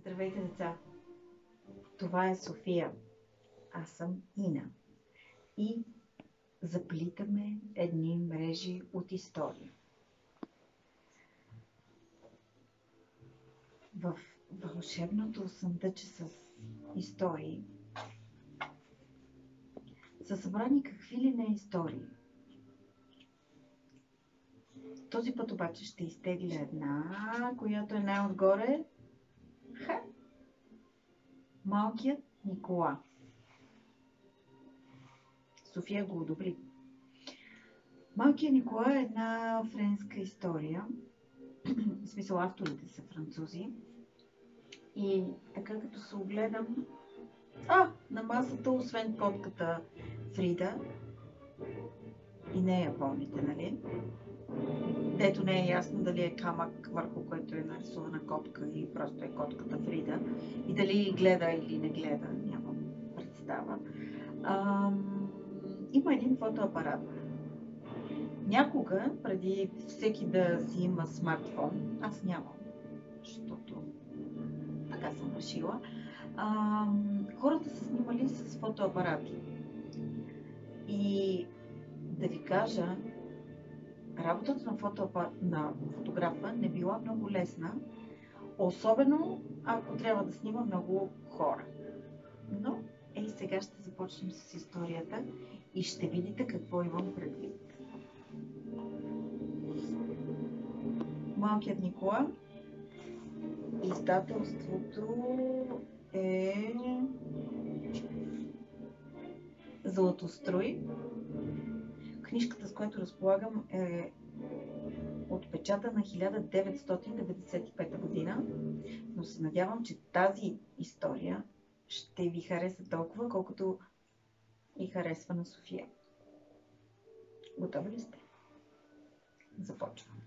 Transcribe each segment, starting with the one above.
Здравейте, деца! Това е София. Аз съм Ина. И заплитаме едни мрежи от история. В вълшебното съндъче с истории са събрани какви ли не истории. Този път обаче ще изтегля една, която е най-отгоре. Малкият Никола. София го одобри. Малкият Никола е една френска история. В смисъл авторите са французи. И така като се огледам, а, на масата, освен котката Фрида, и нея помните, нали? Дето не е ясно дали е камък, върху който е нарисувана котка и просто е котката Фрида. И дали гледа или не гледа, нямам представа. Ам, има един фотоапарат. Някога, преди всеки да си има смартфон, аз нямам, защото така съм решила, ам, хората са снимали с фотоапарати. И да ви кажа, работата на, фотоапар... на фотографа не била много лесна, особено ако трябва да снима много хора. Но, ей, сега ще започнем с историята и ще видите какво имам предвид. Малкият Никола. Издателството е Златострой. Книжката, с която разполагам, е отпечата на 1995 година, но се надявам, че тази история ще ви хареса толкова, колкото и харесва на София. Готови ли сте? Започваме.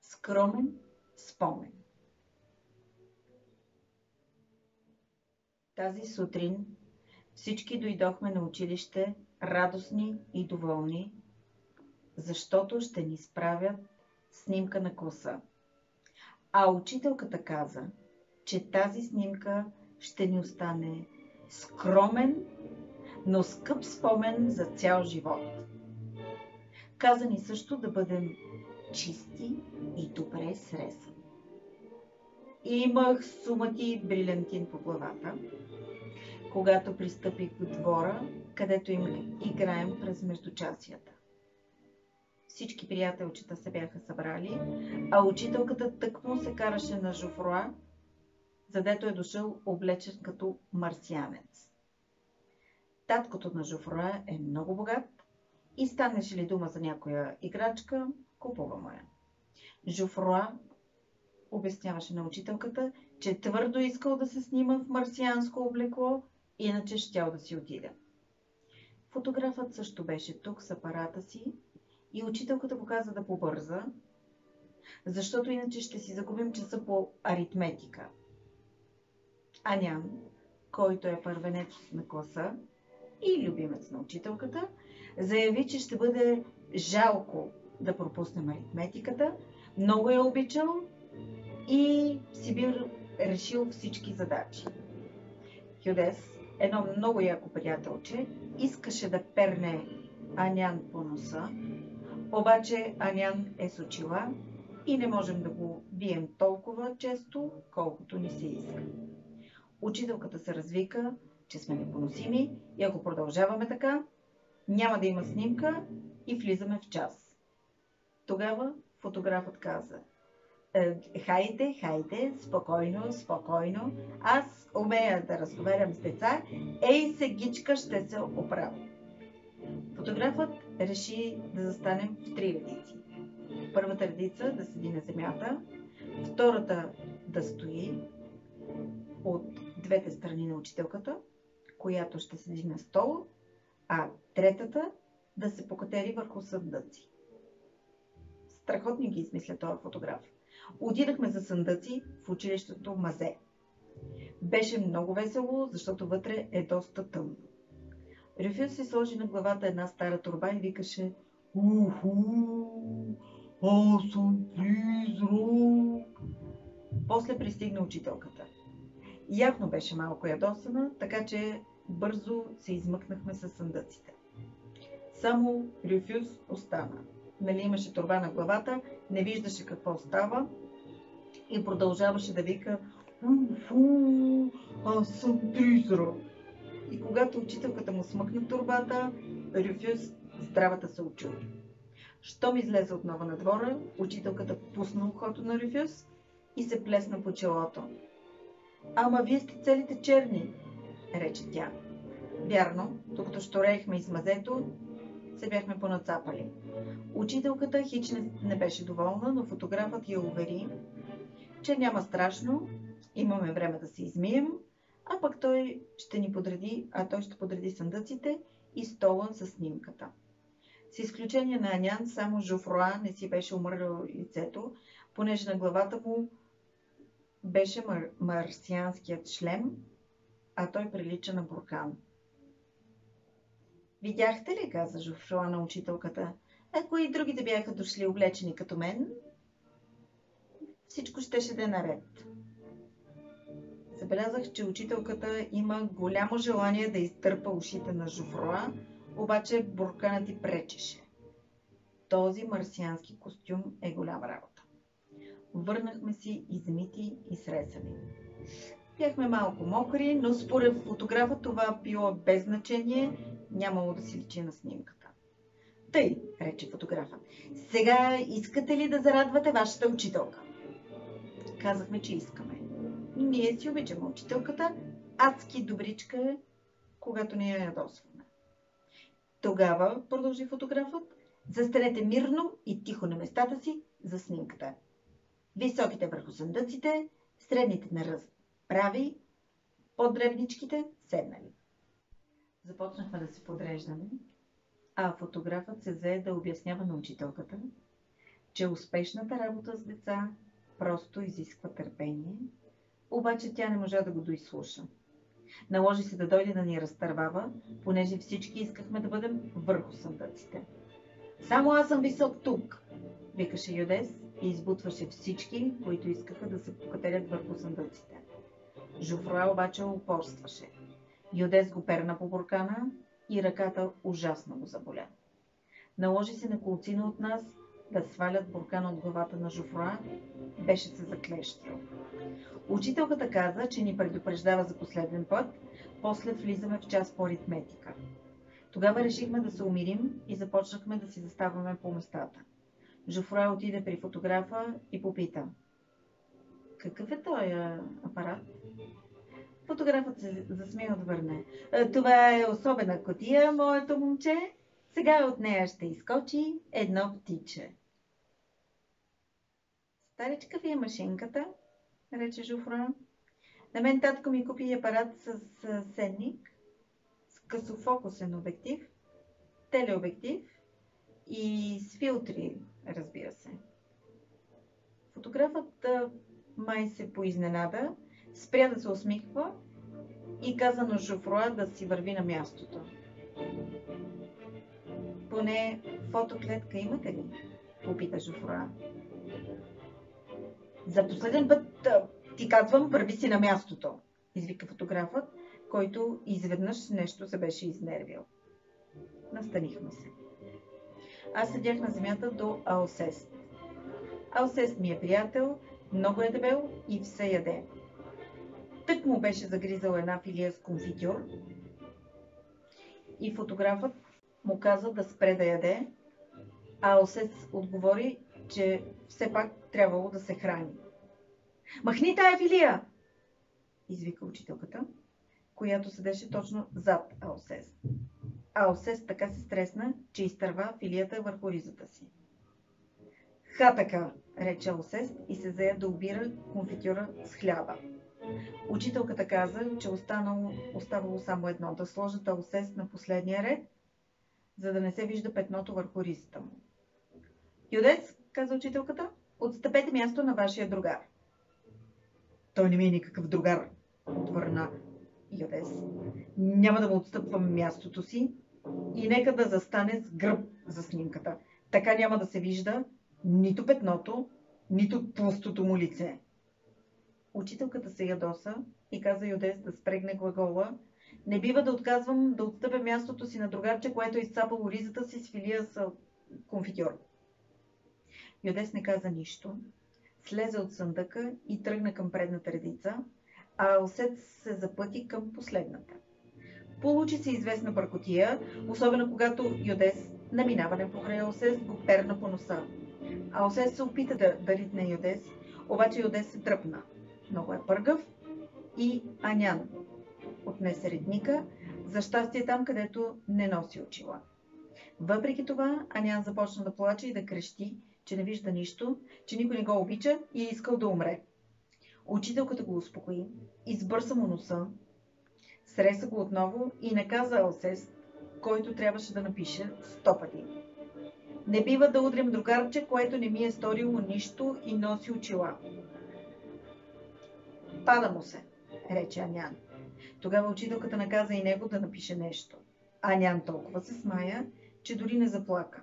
Скромен спомен. Тази сутрин всички дойдохме на училище радостни и доволни, защото ще ни справят снимка на класа. А учителката каза, че тази снимка ще ни остане скромен, но скъп спомен за цял живот. Каза ни също да бъдем чисти и добре сресани. Имах сумати брилянтин по главата, когато пристъпих в двора, където им играем през междучасията. Всички приятелчета се бяха събрали, а учителката тъкмо се караше на Жофруа, задето е дошъл облечен като марсианец. Таткото на Жофруа е много богат и станеше ли дума за някоя играчка, купува му я. Жофруа обясняваше на учителката, че твърдо искал да се снима в марсианско облекло, иначе щял да си отиде. Фотографът също беше тук с апарата си и учителката го каза да побърза, защото иначе ще си загубим часа по аритметика. Анян, който е първенец на класа и любимец на учителката, заяви, че ще бъде жалко да пропуснем аритметиката, много е обичал и си бил решил всички задачи. Хюдес, едно много яко приятелче, искаше да перне Анян по носа, обаче Анян е с очила и не можем да го бием толкова често, колкото ни се иска. Учителката се развика, че сме непоносими и ако продължаваме така, няма да има снимка и влизаме в час. Тогава фотографът каза, хайде, хайде, спокойно, спокойно, аз умея да разговарям с деца, ей се гичка ще се оправи. Фотографът реши да застанем в три редици. Първата редица да седи на земята, втората да стои от двете страни на учителката, която ще седи на стол, а третата да се покатери върху съндъци. Страхотни ги измисля този фотограф. Отидахме за съндъци в училището Мазе. Беше много весело, защото вътре е доста тъмно. Рефил си сложи на главата една стара турба и викаше Уху, аз съм призрак. После пристигна учителката. Явно беше малко ядосана, така че бързо се измъкнахме с съндъците. Само Рюфюс остана. Нали имаше турба на главата, не виждаше какво става и продължаваше да вика Уфу, аз съм призрак. И когато учителката му смъкна турбата, Рюфюс здравата се очуди. Щом излезе отново на двора, учителката пусна ухото на Рюфюс и се плесна по челото. Ама вие сте целите черни, рече тя. Вярно, докато щореехме из мазето, се бяхме понацапали. Учителката хич не, не беше доволна, но фотографът я увери, че няма страшно, имаме време да се измием, а пък той ще ни подреди, а той ще подреди съндъците и стола с снимката. С изключение на Анян, само Жофроа не си беше умърлял лицето, понеже на главата му беше мар- марсианският шлем, а той прилича на буркан. Видяхте ли, каза Жофроа на учителката, ако и другите бяха дошли облечени като мен, всичко щеше да е наред. Забелязах, че учителката има голямо желание да изтърпа ушите на Жофроа, обаче бурканът ти пречеше. Този марсиански костюм е голяма работа. Върнахме си измити и сресани. Бяхме малко мокри, но според фотографа това било без значение, нямало да си личи на снимката. Тъй, рече фотографа, сега искате ли да зарадвате вашата учителка? Казахме, че искаме. Ние си обичаме учителката, адски добричка е, когато ни я ядосваме. Тогава, продължи фотографът, застанете мирно и тихо на местата си за снимката. Високите върху съндъците, средните на разправи, по-дребничките седнали. Започнахме да се подреждаме, а фотографът се взе да обяснява на учителката, че успешната работа с деца просто изисква търпение, обаче тя не можа да го доизслуша. Наложи се да дойде да ни разтървава, понеже всички искахме да бъдем върху съндъците. Само аз съм висок тук, викаше Юдес и избутваше всички, които искаха да се покателят върху съндъците. Жофроа обаче упорстваше. Юдес го перна по буркана и ръката ужасно го заболя. Наложи се на колцина от нас да свалят буркана от главата на Жофроа, беше се заклещил. Учителката каза, че ни предупреждава за последен път, после влизаме в час по аритметика. Тогава решихме да се умирим и започнахме да си заставаме по местата. Жофроа отиде при фотографа и попита. Какъв е този апарат? Фотографът се засмя отвърне. Това е особена котия, моето момче. Сега от нея ще изкочи едно птиче. Старичка ви е машинката, рече Жуфра. На мен татко ми купи апарат с седник, с късофокусен обектив, телеобектив и с филтри, разбира се. Фотографът май се поизненада, спря да се усмихва и каза на Жофроа да си върви на мястото. Поне фотоклетка имате ли? Попита Жофроа. За последен път ти казвам, върви си на мястото, извика фотографът, който изведнъж нещо се беше изнервил. Настанихме се. Аз седях на земята до Аосест. Аосест ми е приятел, много е дебел и все яде. Тък му беше загризал една филия с конфитюр и фотографът му каза да спре да яде, а Осец отговори, че все пак трябвало да се храни. Махни тая филия! извика учителката, която седеше точно зад Аосес. Аосес така се стресна, че изтърва филията върху ризата си. Ха така, рече Аосес и се зая да обира конфитюра с хляба. Учителката каза, че останало, оставало само едно да сложат Аосес на последния ред, за да не се вижда петното върху ризата му. Юдец, каза учителката, отстъпете място на вашия другар. Той не ми е никакъв другар, отвърна Юдес. Няма да му отстъпвам мястото си, и нека да застане с гръб за снимката. Така няма да се вижда нито петното, нито тлъстото му лице. Учителката се ядоса и каза Юдес да спрегне глагола. Не бива да отказвам да отстъпя мястото си на другарче, което е изцапало ризата си с филия с конфитьор. Юдес не каза нищо, слезе от съндъка и тръгна към предната редица, а Осет се запъти към последната. Получи се известна бъркотия, особено когато Йодес на минаване покрай Осес го перна по носа. А Осес се опита да, да ритне Йодес, обаче Йодес се тръпна. Много е пъргав и Анян отнесе редника, за щастие там, където не носи очила. Въпреки това, Анян започна да плаче и да крещи, че не вижда нищо, че никой не го обича и е искал да умре. Учителката го успокои, избърса му носа, среса го отново и наказа Алсест, който трябваше да напише сто пъти. Не бива да удрям другарче, което не ми е сторило нищо и носи очила. Пада му се, рече Анян. Тогава учителката наказа и него да напише нещо. Анян толкова се смая, че дори не заплака.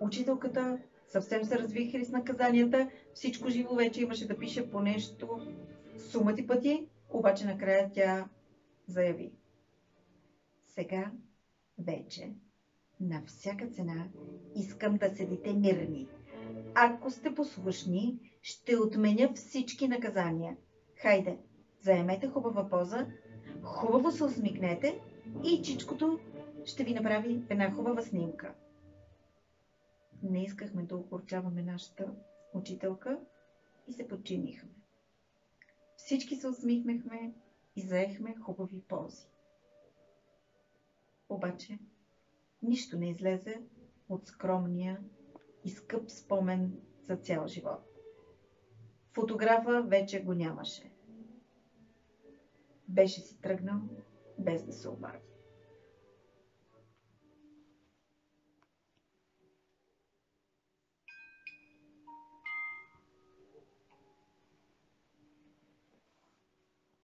Учителката съвсем се развихри с наказанията, всичко живо вече имаше да пише по нещо сумати пъти, обаче накрая тя заяви. Сега вече на всяка цена искам да седите мирни. Ако сте послушни, ще отменя всички наказания. Хайде, заемете хубава поза, хубаво се усмикнете и чичкото ще ви направи една хубава снимка. Не искахме да укорчаваме нашата учителка и се подчинихме. Всички се усмихнахме и заехме хубави пози. Обаче, нищо не излезе от скромния и скъп спомен за цял живот. Фотографа вече го нямаше. Беше си тръгнал без да се обади.